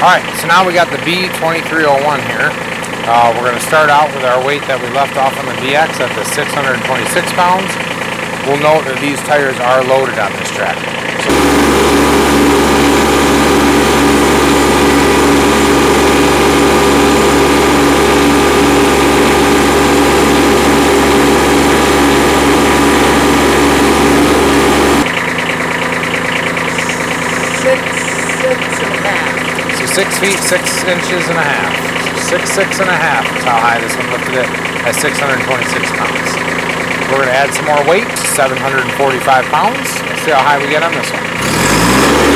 Alright, so now we got the B2301 here. Uh, we're going to start out with our weight that we left off on the BX at the 626 pounds. We'll note that these tires are loaded on this tractor. Six, six. So six feet, six inches and a half. Six, six and a half is how high this one lifted it at 626 pounds. We're to add some more weight, 745 pounds. Let's see how high we get on this one.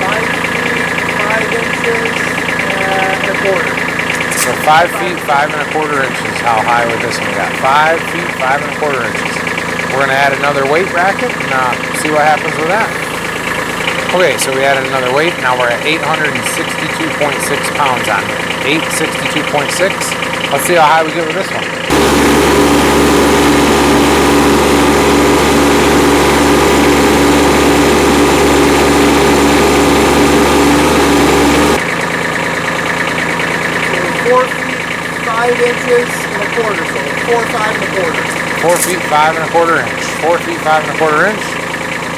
Five feet, five inches, and a quarter. So five feet, five and a quarter inches. How high with this one got? Five feet, five and a quarter inches. We're gonna add another weight bracket and uh, see what happens with that. Okay, so we added another weight. Now we're at 862.6 pounds on it. 862.6. Let's see how high we get with this one. So four feet, five inches, and a quarter. So four, five, and a quarter. Four feet, five and a quarter inch. Four feet, five and a quarter inch.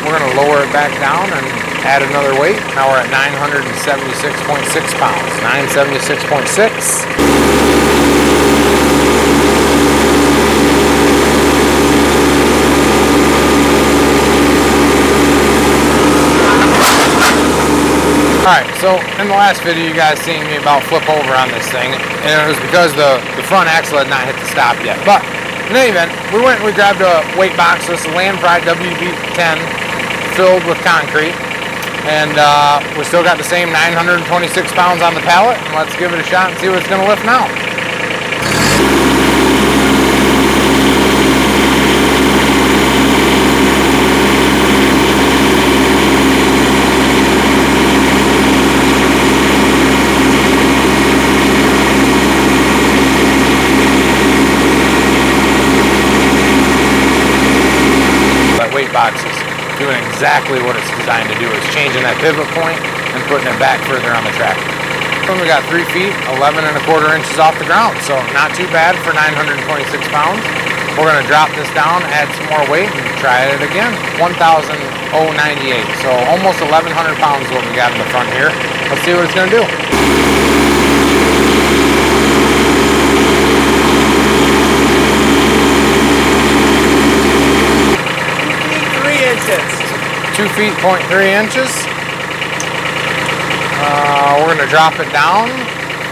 We're gonna lower it back down and add another weight. Now we're at 976.6 pounds. 976.6. Alright, so in the last video you guys seen me about flip over on this thing, and it was because the, the front axle had not hit the stop yet. But in any event, we went and we grabbed a weight box. This Land Pride WB10 filled with concrete. And uh, we still got the same 926 pounds on the pallet. And let's give it a shot and see what it's going to lift now. That weight box is doing exactly what it's designed to do. It's changing that pivot point and putting it back further on the. Then we got three feet, 11 and a quarter inches off the ground. So not too bad for 926 pounds. We're gonna drop this down, add some more weight and try it again. 1,098, so almost 1,100 pounds is what we got in the front here. Let's see what it's gonna do. Two feet, two feet point three inches. Uh, we're gonna drop it down.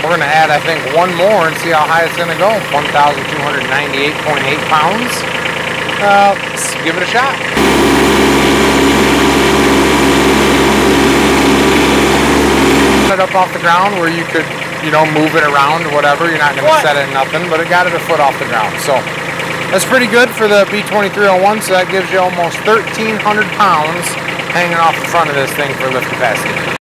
We're gonna add, I think, one more and see how high it's gonna go. 1,298.8 pounds. Uh, let's give it a shot. Set it up off the ground where you could, you know, move it around, or whatever. You're not gonna What? set it in nothing, but it got it a foot off the ground. So that's pretty good for the B2301. So that gives you almost 1,300 pounds hanging off the front of this thing for lift capacity.